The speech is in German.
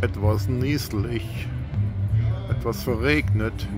etwas nieselig, etwas verregnet.